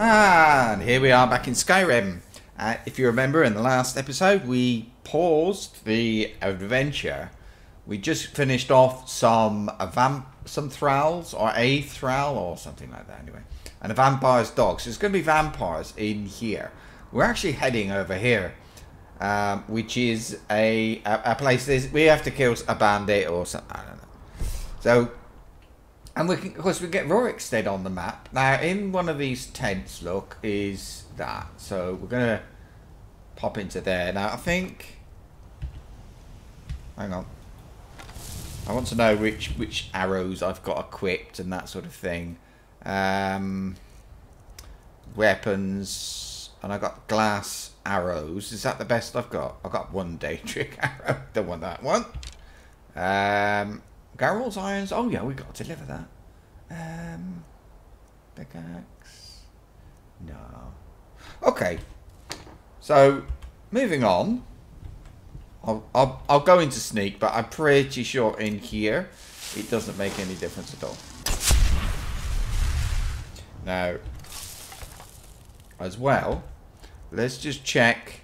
And here we are back in Skyrim. Uh, if you remember in the last episode, we paused the adventure. We just finished off some vamp, some thralls or a thrall or something like that. Anyway, and a vampire's dog. So it's going to be vampires in here. We're actually heading over here, um, which is a a, a place. We have to kill a bandit or something. I don't know. So and we can, of course, we get Rorikstead on the map. Now, in one of these tents, look, is that. So we're going to pop into there. Now, I think... Hang on. I want to know which, which arrows I've got equipped and that sort of thing. Um, weapons. And I got glass arrows. Is that the best I've got? I've got one day trick arrow. Don't want that one. Um, Garrel's irons. Oh yeah, we've got to deliver that. Um, pickaxe. No. Okay. So, moving on. I'll, I'll, I'll go into sneak, but I'm pretty sure in here it doesn't make any difference at all. Now, as well, let's just check.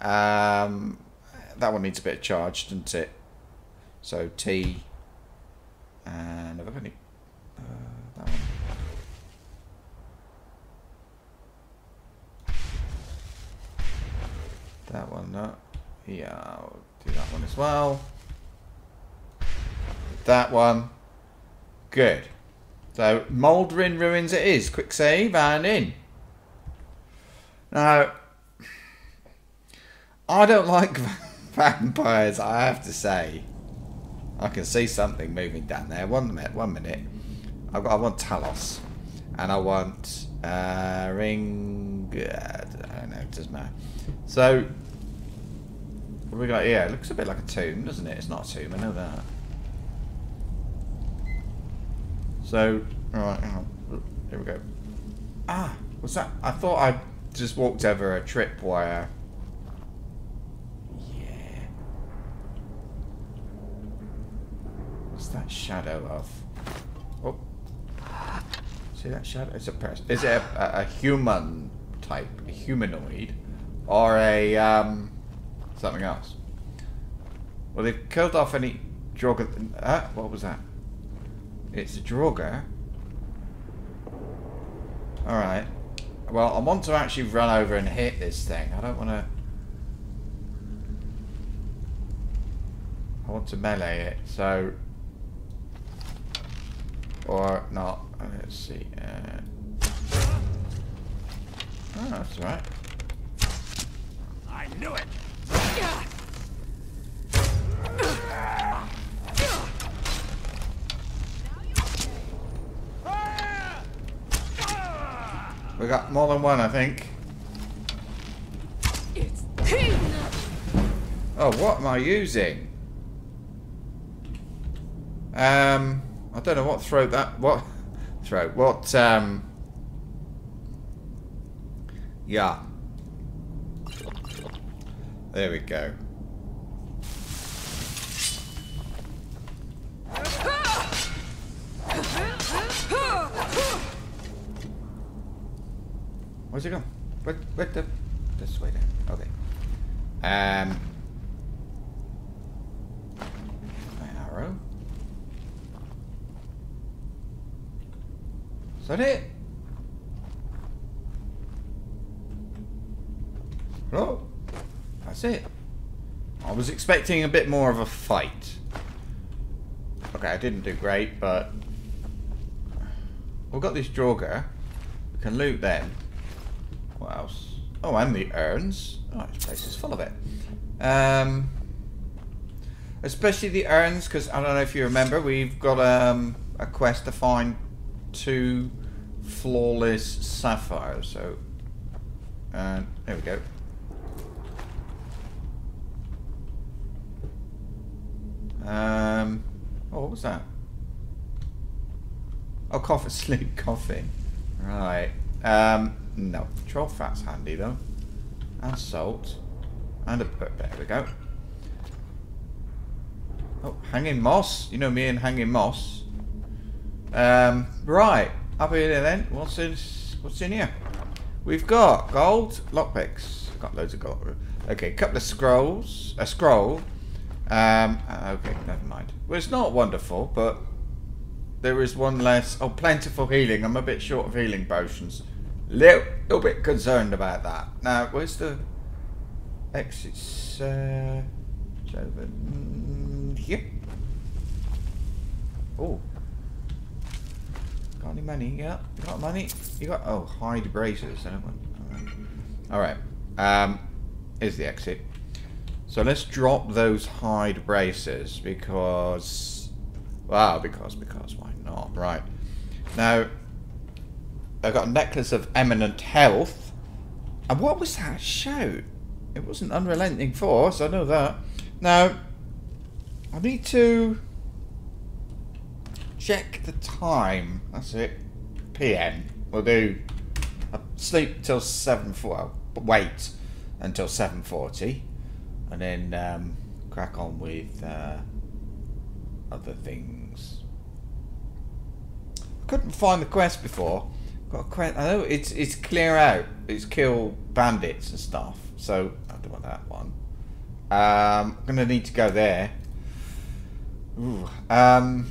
Um, that one needs a bit of charge, doesn't it? So T. And have I got any? Uh, that one. That one, no. Yeah, I'll do that one as well. That one. Good. So, Mouldering Ruins it is. Quick save and in. Now, I don't like vampires, I have to say. I can see something moving down there. One minute, one minute. I've got, I want Talos. And I want uh, Ring... I don't know, it doesn't matter. So, what we got here? It looks a bit like a tomb, doesn't it? It's not a tomb, I know that. So, alright. Here we go. Ah, what's that? I thought I just walked over a tripwire. Yeah. What's that shadow of? Oh. See that shadow? It's a person. Is it a, a, human type? A humanoid? Or a, um, something else? Well, they've killed off any Draugr... Ah, what was that? It's a Draugr. Alright. Well, I want to actually run over and hit this thing. I don't want to... I want to melee it, so... Or not. Let's see. Uh... Oh, that's right. I knew it. We got more than one, I think. It's Oh, what am I using? Um, I don't know what throat that... What... Throat. What, um... Yeah. There we go. Where's it going? Where, where the... This way then. Okay. Um... My arrow. Is that it? Oh, that's it. I was expecting a bit more of a fight. Okay, I didn't do great, but... We've got this Draugr. We can loot them. What else? Oh, and the urns. Oh, this place is full of it. Um, especially the urns, because I don't know if you remember, we've got um, a quest to find two flawless sapphires. So, and there we go. Um, oh, what was that? Oh, coffee, sleep, coffee. Right. Um, no. Troll fat's handy though. And salt. And a put. There we go. Oh, hanging moss. You know me and hanging moss. Um, right. Up here then. What's this What's in here? We've got gold lockpicks. Got loads of gold. Okay, a couple of scrolls. A scroll. Um, okay, never mind. Well, it's not wonderful, but there is one less. Oh, plentiful healing. I'm a bit short of healing potions. Little, little bit concerned about that. Now, where's the exit? Uh, it's over mm, here. Oh. Got any money? Yeah. Got money? You got oh hide braces. I don't want. All right. Um, is the exit. So let's drop those hide braces because, well, because because why not? Right. Now, I've got a necklace of eminent health. And what was that shout? It wasn't unrelenting force. I know that. Now, I need to check the time. That's it. PM. We'll do. I'll sleep till seven. Well, wait until seven forty, and then um, crack on with uh, other things. I Couldn't find the quest before. Got a quest. I know it's it's clear out. It's kill bandits and stuff. So I don't want that one. Um, I'm gonna need to go there. Ooh. Um.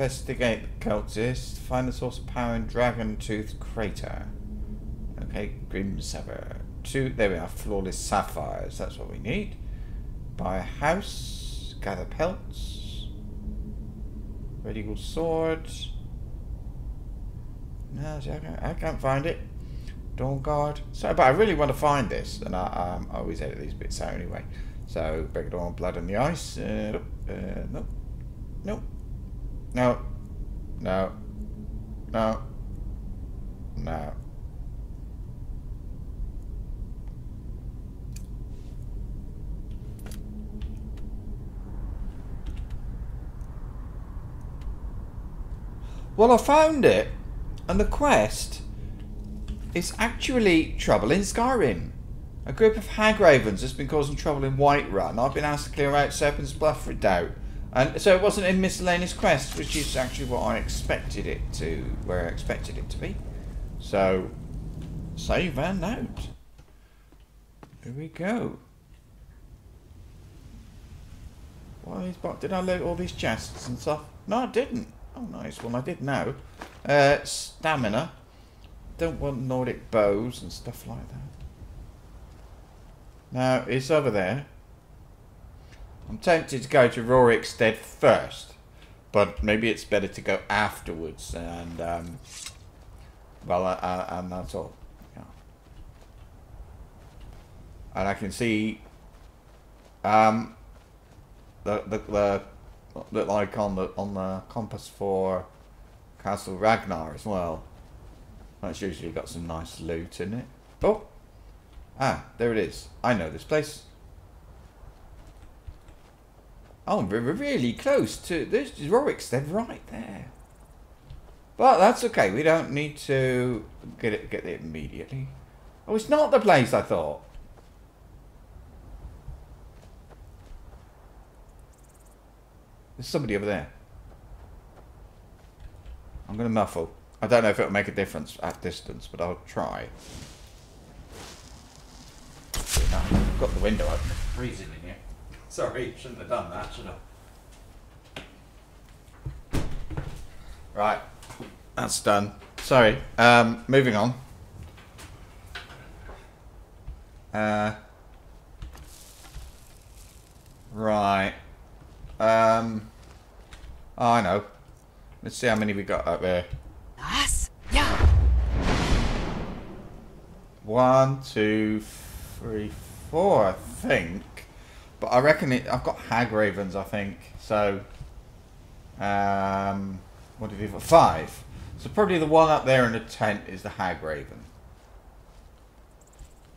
Investigate the cultist. Find the source of power in Dragon Tooth Crater. Okay, Grimsever. Two. There we are. Flawless sapphires. That's what we need. Buy a house. Gather pelts. Red Eagle sword. No, I can't, find it. Dawnguard. So, but I really want to find this, and I, um, I always edit these bits out anyway. So, Beggar Dawn, Blood on the Ice. Uh, uh, nope. Nope. No. No. No. No. Well, I found it, and the quest is actually trouble in Skyrim. A group of hag ravens has been causing trouble in Whiterun. I've been asked to clear out Serpent's Bluff for Redoubt. And so it wasn't in miscellaneous quest, which is actually what I expected it to, where I expected it to be. So, save and note. Here we go. These box? Did I loot all these chests and stuff? No, I didn't. Oh, nice one. I did know. Uh, stamina. Don't want Nordic bows and stuff like that. Now, it's over there. I'm tempted to go to Rorikstead first, but maybe it's better to go afterwards. And um, well, uh, uh, and that's all. Yeah. And I can see um, the the the little icon the, on the compass for Castle Ragnar as well. That's usually got some nice loot in it. Oh, ah, there it is. I know this place. Oh, we're really close to this Rorikstead right there. But that's okay. We don't need to get it get it immediately. Oh, it's not the place I thought. There's somebody over there. I'm going to muffle. I don't know if it'll make a difference at distance, but I'll try. I've got the window open. Freezing. Sorry, shouldn't have done that, should I? Right, that's done. Sorry. Um, moving on. Uh, right. Um, oh, I know. Let's see how many we got up there. Was? Yeah. One, two, three, four, I think. But I reckon it. I've got hag ravens. I think so. Um, what have you got? Five. So probably the one up there in the tent is the hag raven.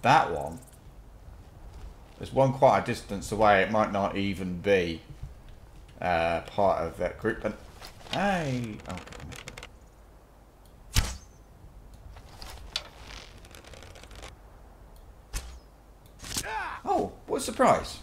That one. There's one quite a distance away. It might not even be uh, part of that group. And hey, oh, oh, what a surprise!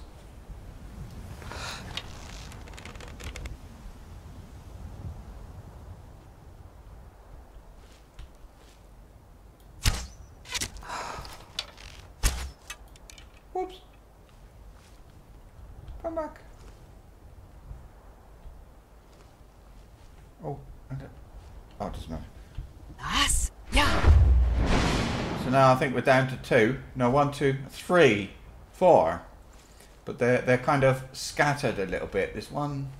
Oh, I don't, oh, it doesn't matter. Was? Ja. Now I think we're down to two. No, one, two, three, four. But they're they're kind of scattered a little bit. This one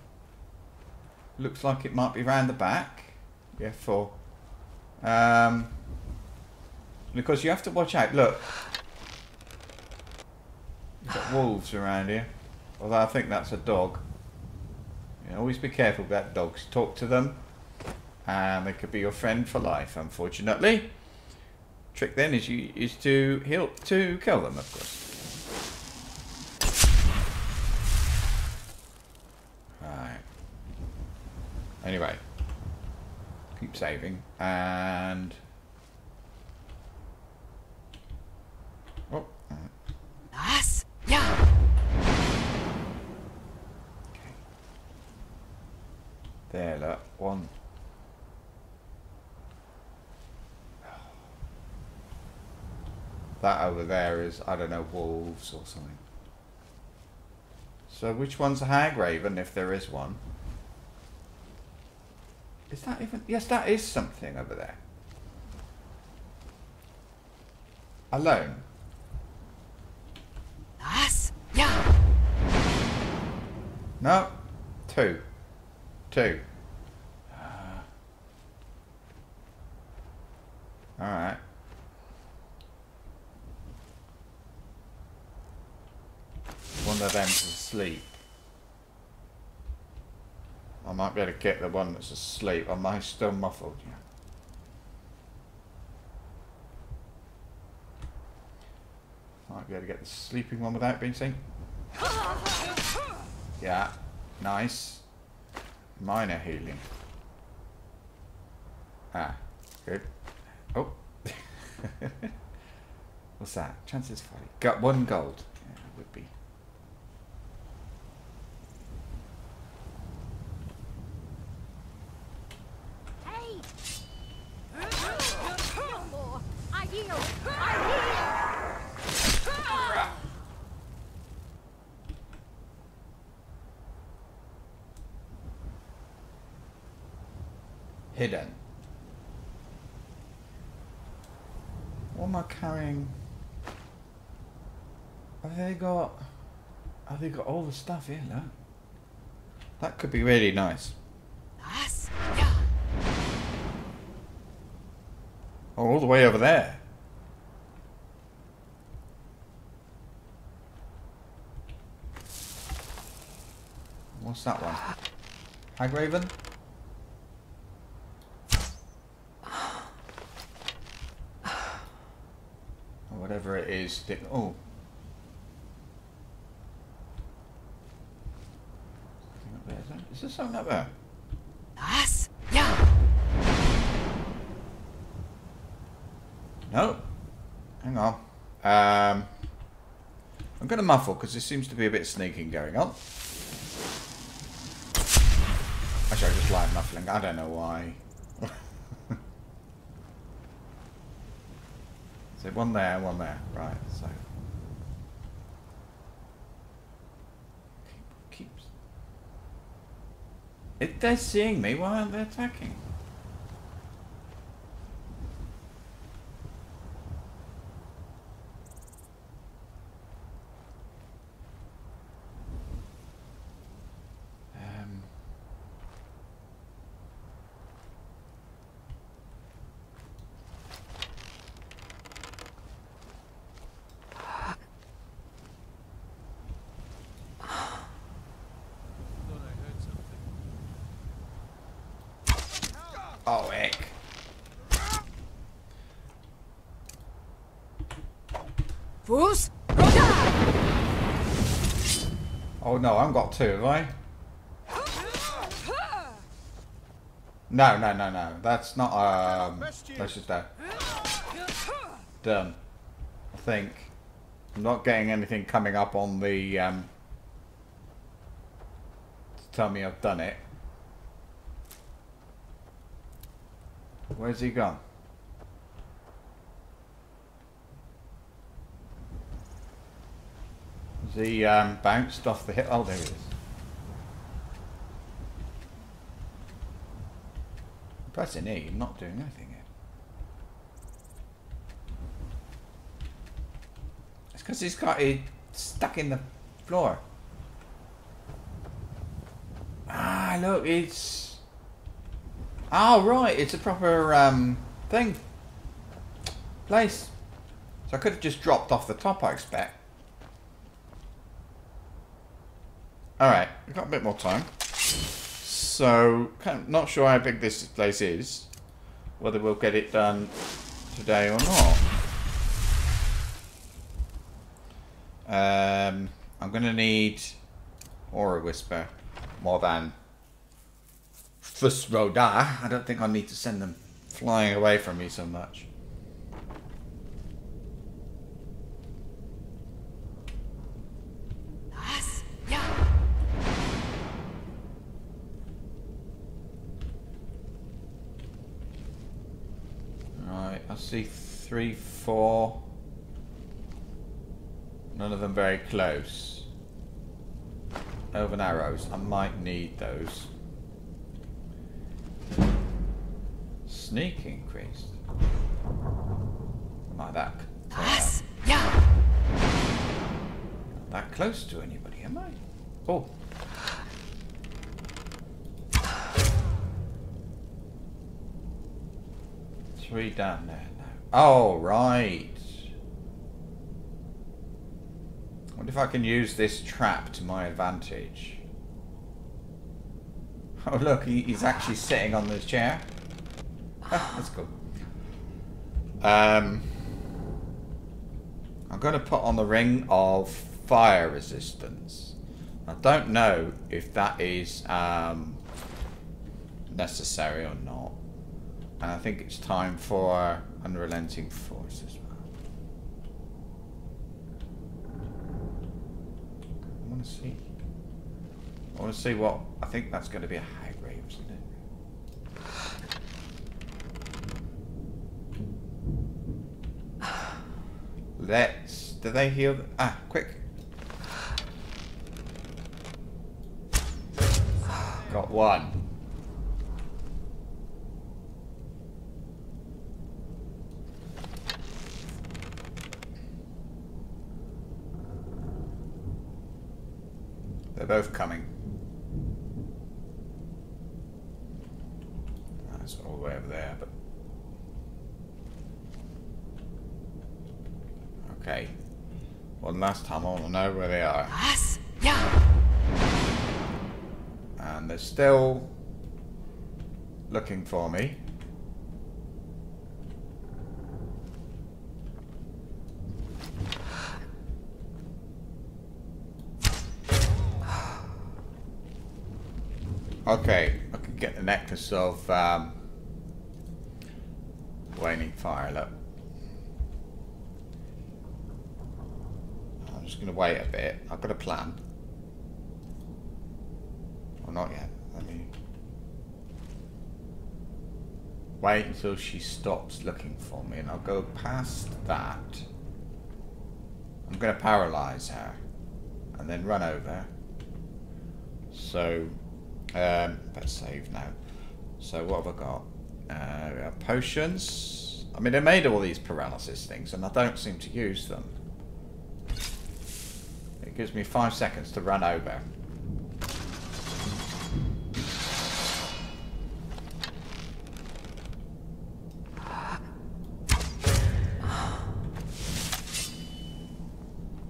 looks like it might be round the back. Yeah, four. Um, because you have to watch out. Look, you've got wolves around here. Although I think that's a dog. Yeah, always be careful about dogs. Talk to them, and they could be your friend for life. Unfortunately trick then is you is to heal to kill them, of course. Right. Anyway, keep saving and. Oh. Was? Ja. There, look, one. That over there is, I don't know, wolves or something. So which one's a hag raven, if there is one? Is that even, yes, that is something over there. Alone. Was? Yeah. No, two. Two. Uh, Alright. One of them's asleep. I might be able to get the one that's asleep. Am I still muffled? Yeah. Might be able to get the sleeping one without being seen. Yeah, nice. Minor healing. Ah, good. Oh. What's that? Chances folly. Got one gold. Yeah, would be. Hey! No more! I heal! I heal! Hidden. What am I carrying? Have they got... Have they got all the stuff here, look? That could be really nice. Oh, all the way over there. What's that one? Hag Raven? Or whatever it is. Stick. Oh. Something up there, is there? Is there something up there? Was? Ja. No. Hang on. Um, I'm going to muffle because there seems to be a bit of sneaking going on. Actually, I just like muffling. I don't know why. So one there, one there. Right, so. Keep, keeps. If they're seeing me, why aren't they attacking? Um, oh, heck. Fuß? Oh no, I haven't got two, have I? No, no, no, no. That's not, um, that's just that. Done. I think. I'm not getting anything coming up on the, um, to tell me I've done it. Where's he gone? Has he, um, bounced off the hip? Oh, there he is. Pressing E, I'm not doing anything here. It's because he's got it stuck in the floor. Ah, look, it's. Oh, right, it's a proper um, thing. Place. So I could have just dropped off the top, I expect. Alright, we've got a bit more time. So, kind of not sure how big this place is. Whether we'll get it done today or not. Um, I'm going to need Aura Whisper more than Fus Ro Dah. I don't think I need to send them flying away from me so much. Right, I see three, four. None of them very close. Over arrows. I might need those. Sneak increased. Am I that, Das. Ja. Uh, that close to anybody, am I? Oh. Three down there now. Oh, right. wonder if I can use this trap to my advantage. Oh, look, he's actually sitting on this chair. That's cool. Um, I'm going to put on the ring of fire resistance. I don't know if that is um, necessary or not. And I think it's time for unrelenting force as well. I want to see. I want to see what. I think that's going to be a high grave, isn't it? Let's. Do they heal? Ah, quick. Got one. They're both coming. That's all the way over there, but. Okay. Last time, I want to know where they are. Das. Ja. And they're still looking for me. Okay, I can get the necklace of um, waning fire. Look, I'm going to wait a bit. I've got a plan. Well, not yet. Let me wait until she stops looking for me, and I'll go past that. I'm going to paralyze her, and then run over. So, um, let's save now. So what have I got? Uh, potions. I mean, they made all these paralysis things, and I don't seem to use them. Gives me five seconds to run over.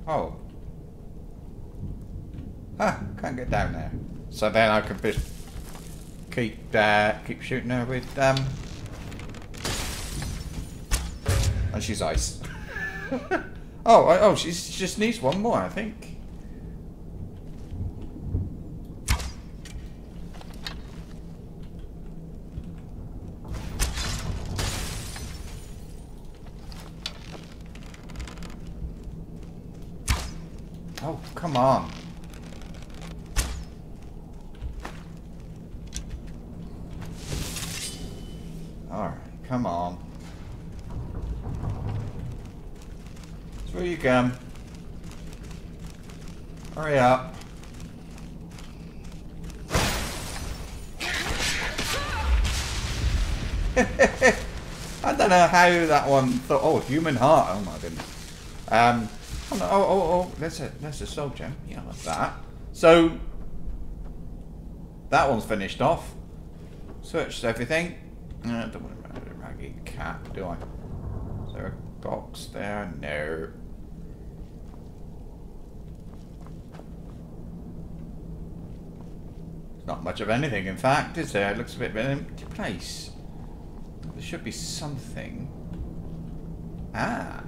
Oh. Ah, can't get down there. So then I can just keep uh, keep shooting her with um. And she's ice. oh, oh, she just needs one more, I think. Oh, come on. Alright, come on. Through you come. Hurry up. I don't know how that one thought. Oh, human heart. Oh my goodness. Um. Oh, no, oh, oh, oh. There's a there's a soul gem. Yeah, like that. So that one's finished off. Searched everything. Uh, don't want to a raggy cat, do I? Is there a box there? No. Not much of anything, in fact, is there? It looks a bit of an empty place. There should be something. Ah.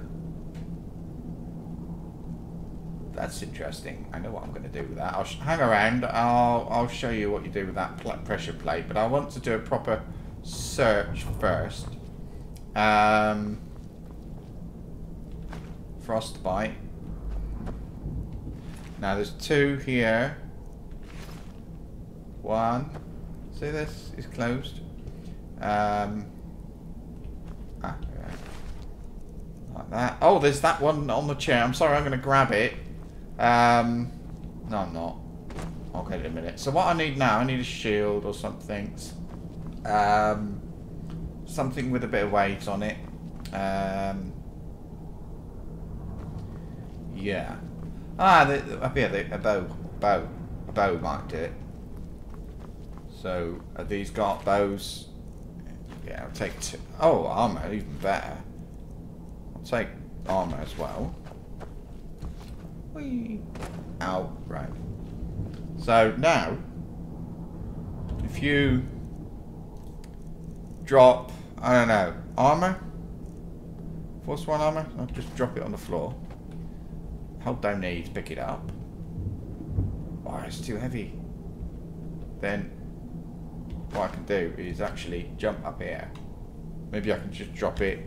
That's interesting. I know what I'm going to do with that. I'll hang around. I'll I'll show you what you do with that pl- pressure plate. But I want to do a proper search first. Um, frostbite. Now there's two here. One. See this is closed. Um, ah, yeah. Like that. Oh, there's that one on the chair. I'm sorry, I'm going to grab it. Um, no, I'm not. It in a minute. So what I need now, I need a shield or something. Um, something with a bit of weight on it. Um, yeah. Ah, the, the, here, the, a bow. Bow. A bow might do it. So, have these got bows? Yeah, I'll take two. Oh, armor, even better. I'll take armor as well. Whee. Ow, right. So now, if you drop, I don't know, armor? Force one armor? I'll just drop it on the floor. Hold down E to pick it up. Oh, it's too heavy. Then, what I can do is actually jump up here. Maybe I can just drop it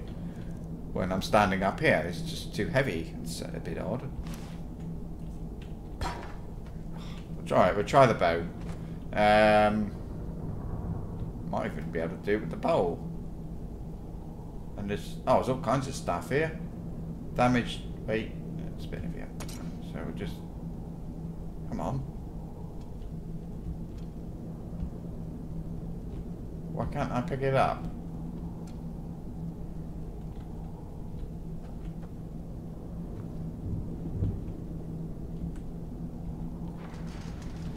when I'm standing up here. It's just too heavy. It's a bit odd. It. We'll try the bow. Um, might even be able to do it with the bow. And there's oh, there's all kinds of stuff here. Damage. Wait, it's a bit heavier. So we'll just come on. Why can't I pick it up?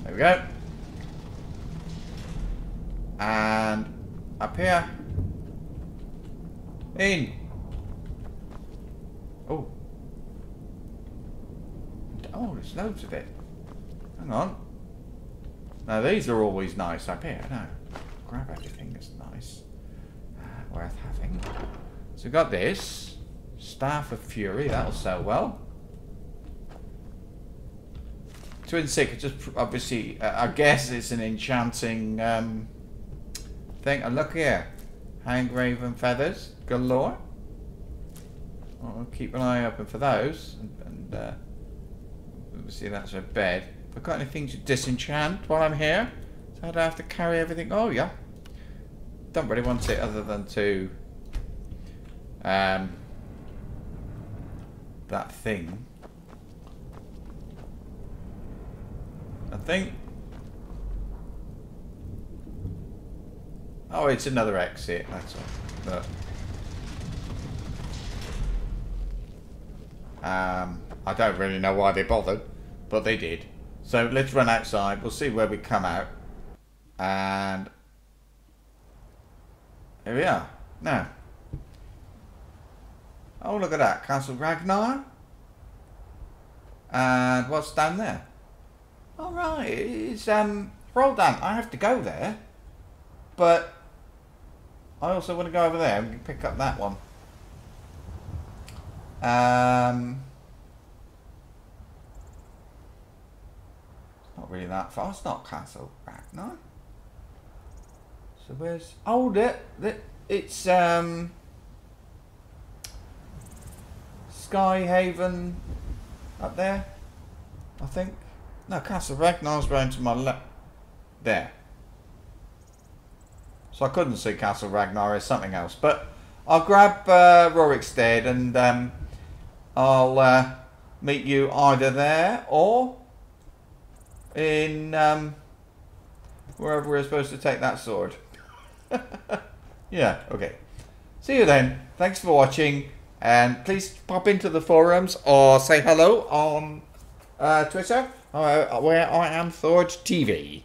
There we go. And up here. In. Oh. Oh, there's loads of it. Hang on. Now these are always nice up here. No. Grab everything that's nice. Uh, worth having. So we've got this. Staff of Fury. That'll sell well. Twin Sick, just obviously, uh, I guess it's an enchanting um, thing. And look here, hag raven feathers galore. I'll keep an eye open for those. And, and uh, obviously, that's a bed. Have I got anything to disenchant while I'm here? So I don't have to carry everything. Oh yeah. Don't really want it other than to um, that thing. Oh, it's another exit. That's all. Um, I don't really know why they bothered, but they did. So let's run outside. We'll see where we come out. And here we are. Now. Oh, look at that. Castle Ragnar. And what's down there? All right, it's um Roldan. I have to go there, but I also want to go over there and pick up that one. Um, it's not really that far. It's not Castle Ragnar. So where's? Oh, it. It's um. Sky Haven up there, I think. No, Castle Ragnar's round to my left. There. So I couldn't see Castle Ragnar as something else. But I'll grab uh, Rorikstead and um, I'll uh, meet you either there or in um, wherever we're supposed to take that sword. Yeah, okay. See you then. Thanks for watching. And please pop into the forums or say hello on uh, Twitter, where I am ThordTV.